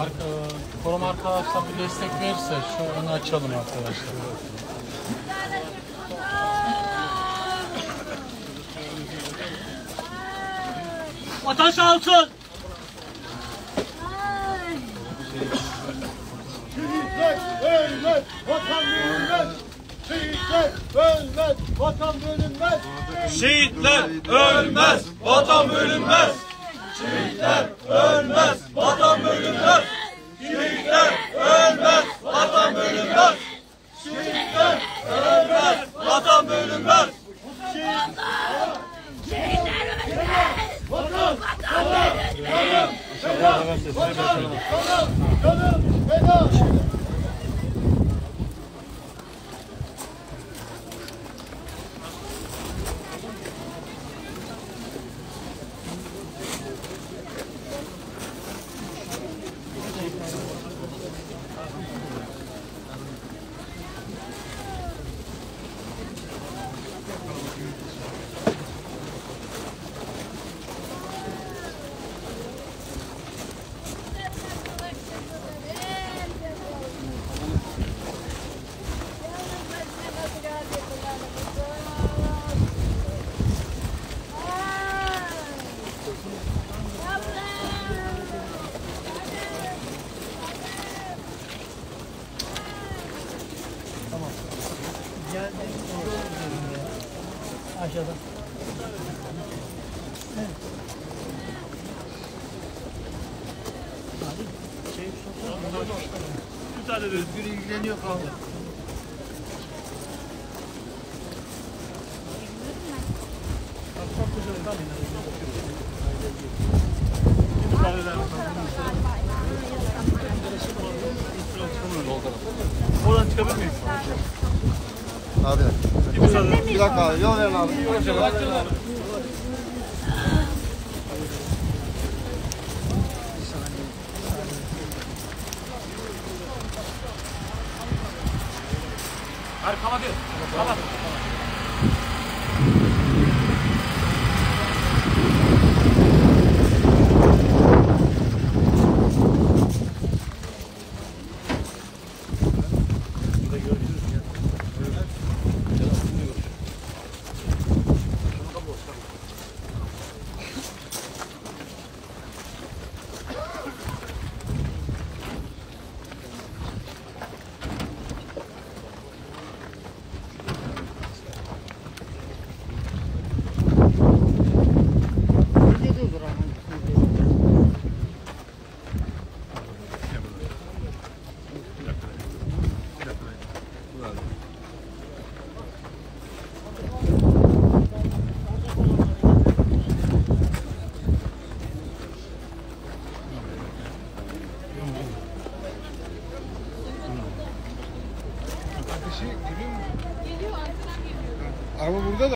Arka, koruma arkadaşlar bir destek verirse şu önü açalım arkadaşlar. Vatan sağ olsun. Şehitler ölmez, vatan bölünmez. Şehitler ölmez, vatan bölünmez. Şehitler ölmez, vatan bölünmez. Şehitler ölmez, vatan bölünmez. Şehitler ölmez, vatan bölünmez. Şehitler ölmez, vatan bölünmez. Canım feda. Aşağıda. Müsaade edin. Özgür ilgileniyor kaldı. Oradan çıkabilir miyiz? Abi. Bir müsaade. Bir dakika abi. Yol verin abi. Arkama değil. Kapat. Araba burada da.